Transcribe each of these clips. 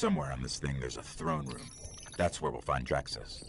Somewhere on this thing there's a throne room. That's where we'll find Draksis.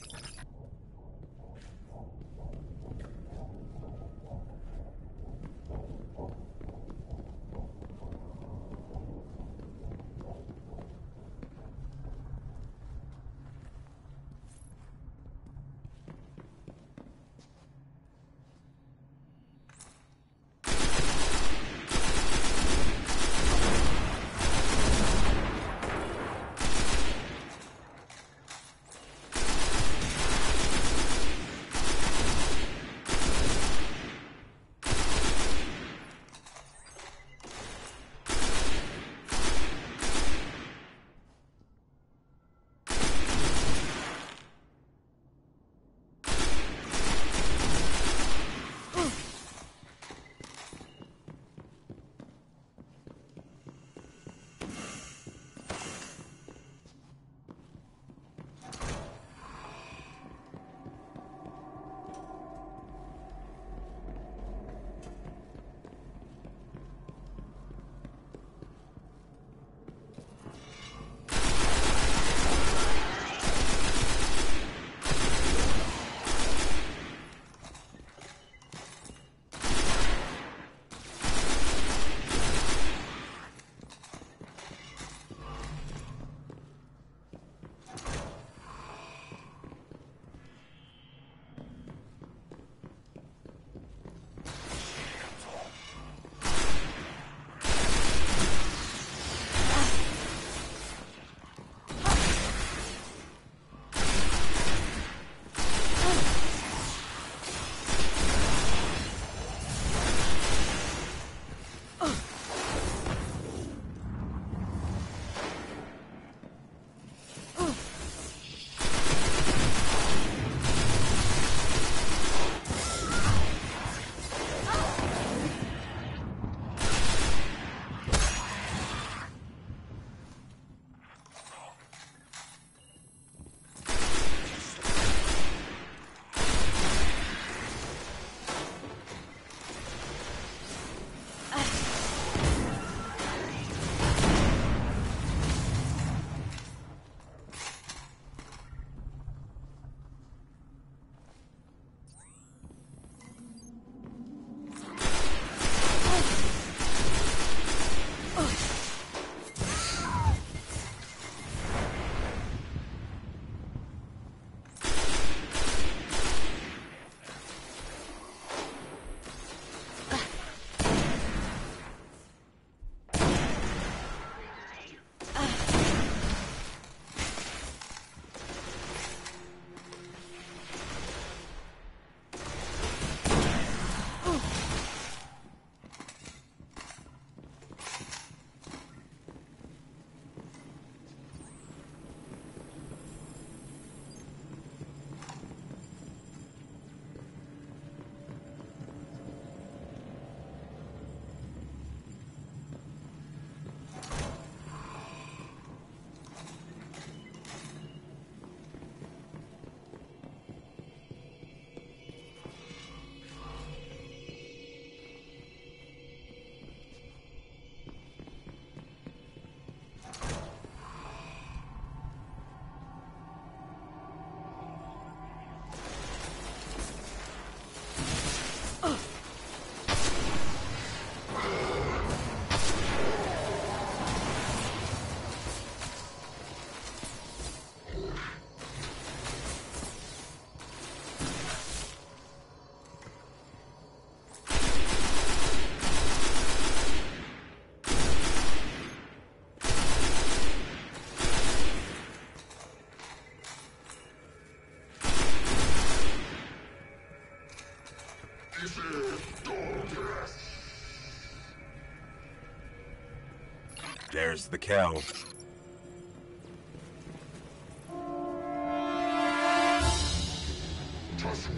There's the cow. Just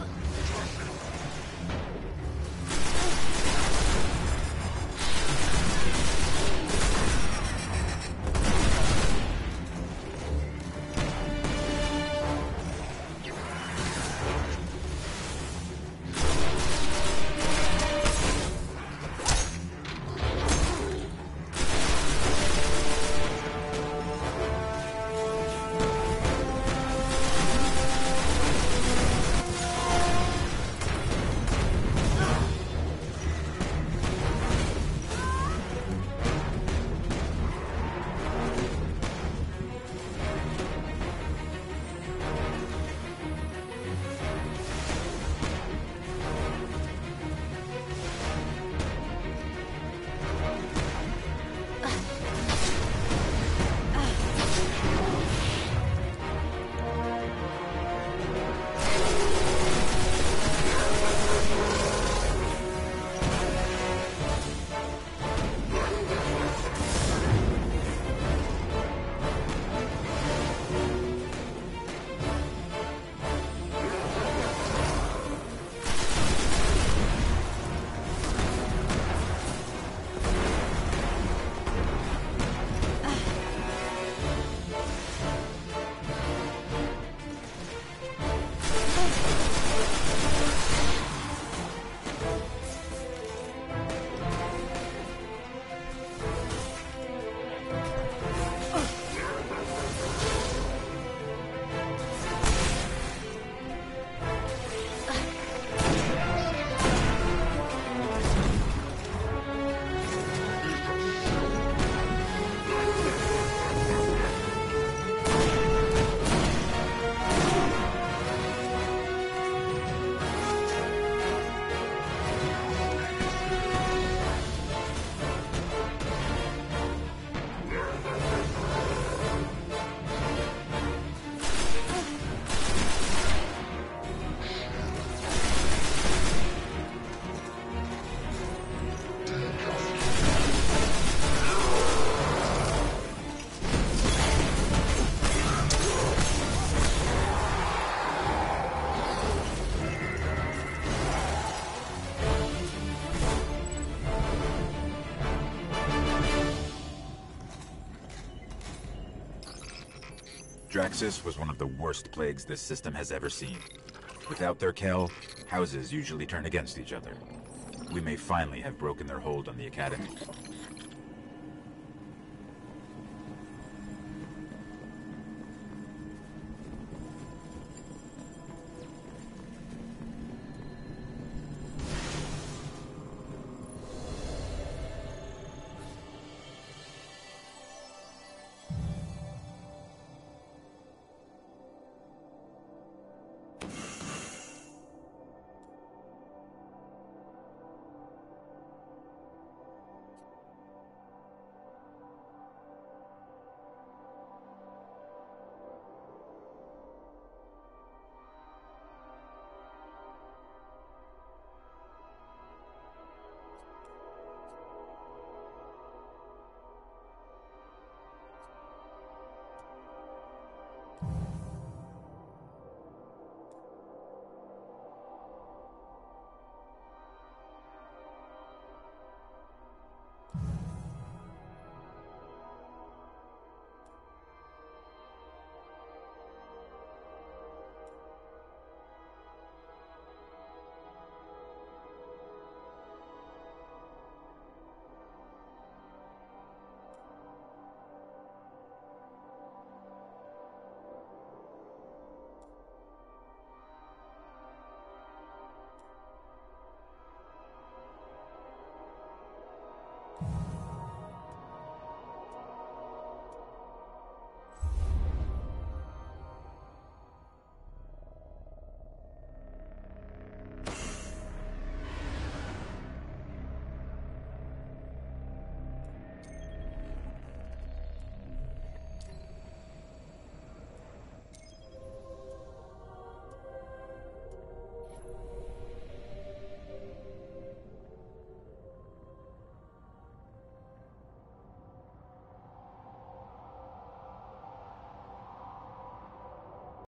Draksis was one of the worst plagues this system has ever seen. Without their Kell, houses usually turn against each other. We may finally have broken their hold on the Academy.